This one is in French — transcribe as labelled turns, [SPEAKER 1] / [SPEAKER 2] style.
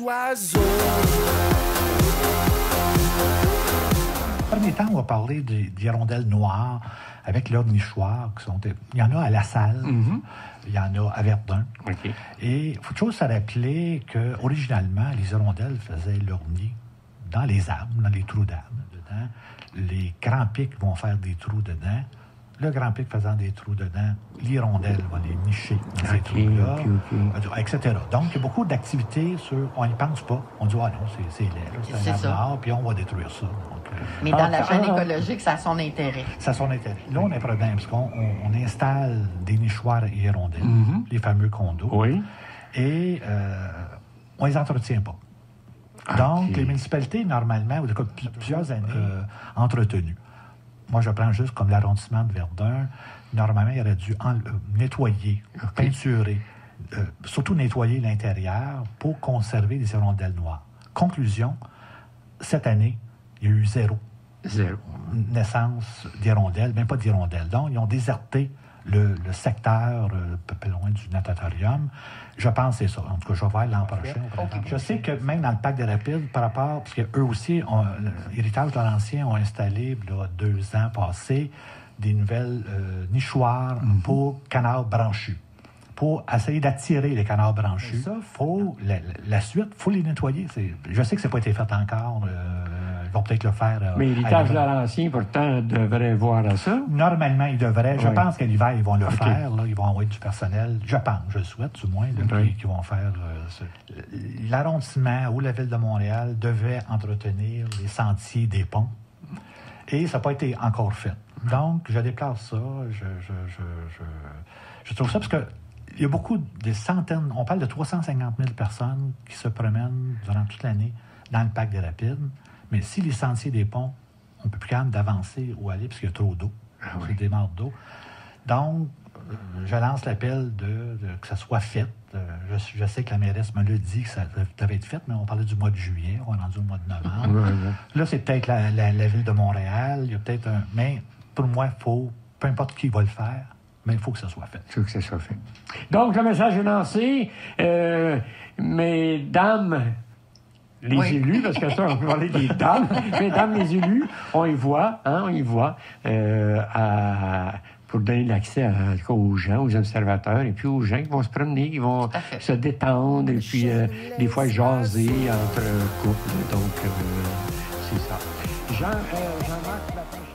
[SPEAKER 1] oiseaux. Premier temps, on va parler d'hirondelles noires avec leurs nichoirs. Qui sont, il y en a à La Salle, mhm. il y en a à Verdun. Et il faut toujours se rappeler qu'originalement, les hirondelles faisaient leur nid dans les arbres, dans les trous d'arbres. Les grands pics vont faire des trous dedans. Le grand pic faisant des trous dedans, l'hirondelle va les nicher dans ces trous-là,
[SPEAKER 2] ok.
[SPEAKER 1] etc. Donc, il y a beaucoup d'activités sur... On n'y pense pas. On dit, ah non, c'est- c'est laid, c'est un
[SPEAKER 3] ça.
[SPEAKER 1] arbre, puis on va détruire ça. Donc, euh,
[SPEAKER 3] Mais dans
[SPEAKER 2] Ah,
[SPEAKER 3] la
[SPEAKER 2] ah,
[SPEAKER 3] chaîne
[SPEAKER 2] ah.
[SPEAKER 3] écologique, ça a son intérêt.
[SPEAKER 1] ça a son intérêt. Là, on a un problème, parce qu'on on- on installe des nichoirs à hirondelles,
[SPEAKER 2] Mhm.
[SPEAKER 1] les fameux condos,
[SPEAKER 2] Oui.
[SPEAKER 1] et euh, on les entretient pas.
[SPEAKER 2] Ah,
[SPEAKER 1] Donc, les municipalités, normalement, ou plusieurs années, euh, entretenues. Moi, je prends juste comme l'arrondissement de Verdun. Normalement, il aurait dû euh, nettoyer, peinturer, euh, surtout nettoyer l'intérieur pour conserver les hirondelles noires. Conclusion, cette année, il y a eu zéro
[SPEAKER 2] Zéro.
[SPEAKER 1] naissance d'hirondelles, même pas d'hirondelles. Donc, ils ont déserté le, le secteur euh, peu, peu loin du natatorium. Je pense que c'est ça. En tout cas, je vais voir l'an prochain. Je sais que même dans le parc des Rapides, par rapport, parce qu'eux aussi, ont- l'héritage Laurentien ont installé, là, deux ans passés, des nouvelles euh, nichoirs pour canards branchus pour essayer d'attirer les canards branchus. Ça, faut, la, la suite, il faut les nettoyer. Je sais que ça n'a pas été fait encore. euh, peut-être le faire. euh,
[SPEAKER 2] Mais
[SPEAKER 1] l'hiver.
[SPEAKER 2] Laurentien, pourtant, devrait voir à ça.
[SPEAKER 1] Normalement, ils devraient. Je
[SPEAKER 2] Oui.
[SPEAKER 1] pense qu'à l'hiver, ils vont le faire. là. ils vont envoyer du personnel. Je pense, je le souhaite, du moins,
[SPEAKER 2] Oui.
[SPEAKER 1] qui, vont faire. euh, L'arrondissement ou la ville de Montréal devait entretenir les sentiers des ponts. Et ça n'a pas été encore fait. Donc, je déplace ça. Je, je, je, je, je trouve ça parce que. Il y a beaucoup, des centaines, on parle de 350 000 personnes qui se promènent durant toute l'année dans le parc des Rapides. Mais si les sentiers des ponts, on ne peut plus quand même d'avancer ou aller parce qu'il y a trop d'eau. C'est des morts d'eau. Donc, euh, je lance l'appel de, de- que ça soit fait. Euh, Je, je sais que la mairesse me l'a dit que ça devait être fait, mais on parlait du mois de juillet, on est rendu au mois de novembre. Là, c'est peut-être la, la- la ville de Montréal. Il y a peut-être un. Mais pour moi, il faut, peu importe qui va le faire, mais il faut que ça soit fait.
[SPEAKER 2] Il faut que ça soit fait. Donc, le message est lancé. Euh, mesdames, les
[SPEAKER 3] Oui.
[SPEAKER 2] élus, parce que ça, on peut parler des dames. Mesdames, les élus, on y voit, hein, on y voit, euh, à- pour donner l'accès aux gens, aux observateurs, et puis aux gens qui vont se promener, qui vont se détendre, et puis euh, des fois jaser entre couples. Donc, euh, c'est ça. Jean, euh, Jean-Marc.